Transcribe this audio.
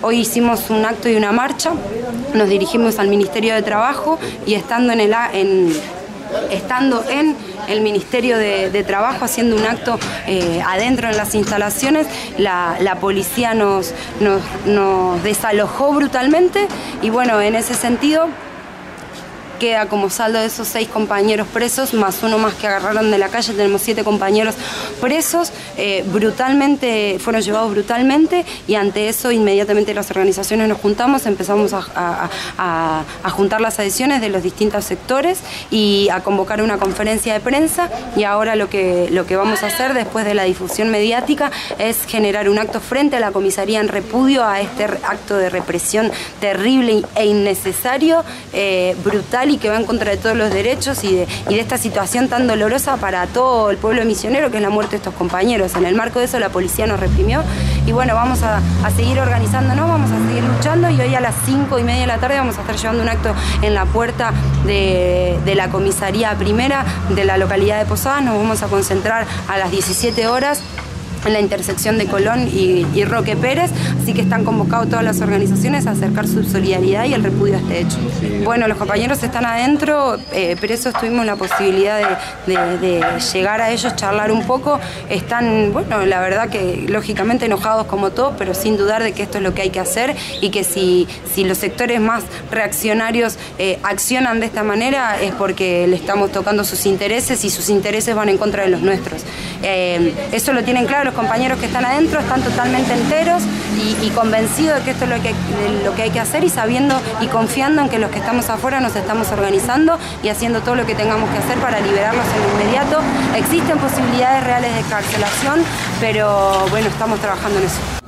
Hoy hicimos un acto y una marcha, nos dirigimos al Ministerio de Trabajo y estando en el, estando en el Ministerio de, Trabajo haciendo un acto eh, adentro en las instalaciones, la, policía nos desalojó brutalmente y bueno, en ese sentido queda como saldo de esos seis compañeros presos, más uno más que agarraron de la calle, tenemos siete compañeros presos, eh, brutalmente, fueron llevados brutalmente y ante eso inmediatamente las organizaciones nos juntamos, empezamos a, juntar las adhesiones de los distintos sectores y a convocar una conferencia de prensa y ahora lo que, lo que vamos a hacer después de la difusión mediática es generar un acto frente a la comisaría en repudio a este acto de represión terrible e innecesario, eh, brutal y que va en contra de todos los derechos y de, esta situación tan dolorosa para todo el pueblo misionero que es la muerte de estos compañeros. En el marco de eso la policía nos reprimió y bueno, vamos a, seguir organizándonos, vamos a seguir luchando y hoy a las 5 y media de la tarde vamos a estar llevando un acto en la puerta de, de la comisaría primera de la localidad de Posadas, nos vamos a concentrar a las 17 horas en la intersección de Colón y, Roque Pérez, así que están convocados todas las organizaciones a acercar su solidaridad y el repudio a este hecho. Bueno, los compañeros están adentro, eh, pero eso tuvimos la posibilidad de, llegar a ellos, charlar un poco, están, bueno, la verdad que lógicamente enojados como todo, pero sin dudar de que esto es lo que hay que hacer y que si, si los sectores más reaccionarios eh, accionan de esta manera es porque le estamos tocando sus intereses y sus intereses van en contra de los nuestros. Eh, eso lo tienen claro compañeros que están adentro están totalmente enteros y, convencidos de que esto es lo que, lo que hay que hacer y sabiendo y confiando en que los que estamos afuera nos estamos organizando y haciendo todo lo que tengamos que hacer para liberarlos en inmediato. Existen posibilidades reales de carcelación, pero bueno, estamos trabajando en eso.